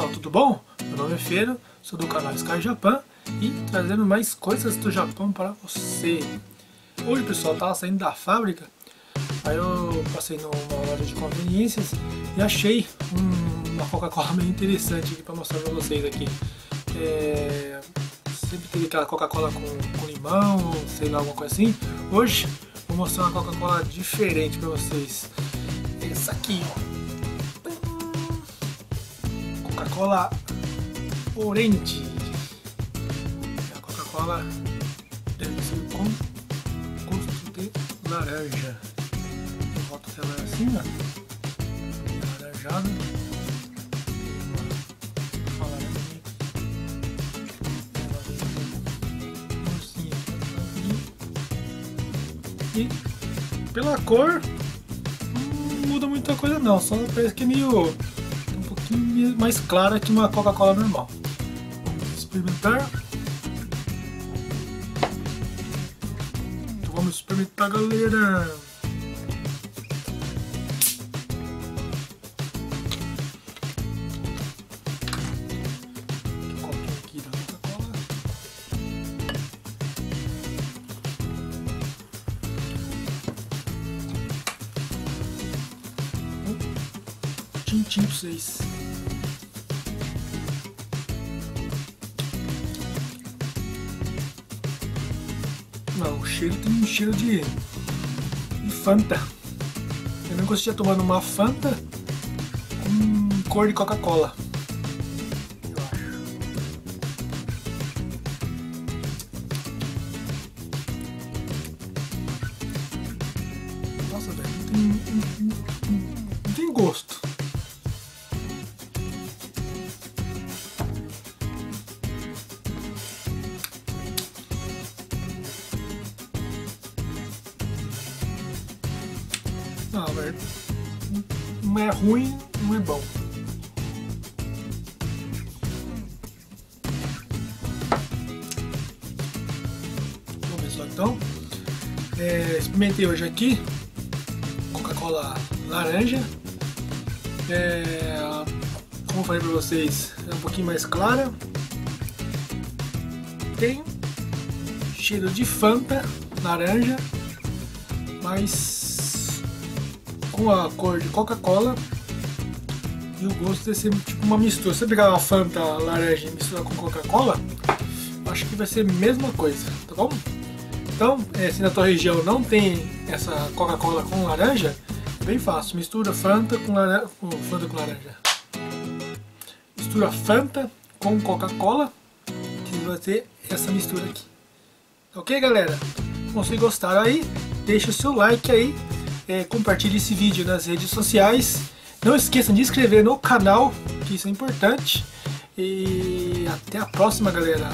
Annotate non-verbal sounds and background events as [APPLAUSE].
pessoal, tudo bom? Meu nome é Feiro, sou do canal Sky Japan e trazendo mais coisas do Japão para você. Hoje pessoal, tava saindo da fábrica, aí eu passei numa loja de conveniências e achei um, uma Coca-Cola [LAUGHS] meio interessante para mostrar para vocês aqui. É, sempre teve aquela Coca-Cola com, com limão, sei lá, alguma coisa assim. Hoje vou mostrar uma Coca-Cola diferente para vocês. Essa aqui, ó. Coca-Cola Orange. É a Coca-Cola deve ser com gosto de laranja. Eu boto ela assim, ó. Laranjada. Laranja. E pela cor não muda muita coisa não, só parece que é meio mais clara que uma Coca-Cola normal. Vamos experimentar. Então vamos experimentar, galera. Tintim pra vocês. Não, o cheiro tem um cheiro de, de Fanta. Eu não gostaria tomando uma Fanta com cor de Coca-Cola. Nossa, velho, não tem, não tem gosto. Não. Não é ruim, não é bom. Só então. É, experimentei hoje aqui Coca-Cola laranja. É, como falei pra vocês, é um pouquinho mais clara. Tem cheiro de Fanta laranja, mas com a cor de Coca-Cola e o gosto deve ser tipo uma mistura. Se você pegar uma Fanta laranja e misturar com Coca-Cola, acho que vai ser a mesma coisa, tá bom? Então, é, se na tua região não tem essa Coca-Cola com laranja, bem fácil. Mistura Fanta com, laranja, Fanta com laranja. Mistura Fanta com Coca-Cola, que vai ter essa mistura aqui. Ok, galera? Se vocês gostaram aí, deixa o seu like aí é, compartilhe esse vídeo nas redes sociais. Não esqueçam de inscrever no canal, que isso é importante. E até a próxima, galera.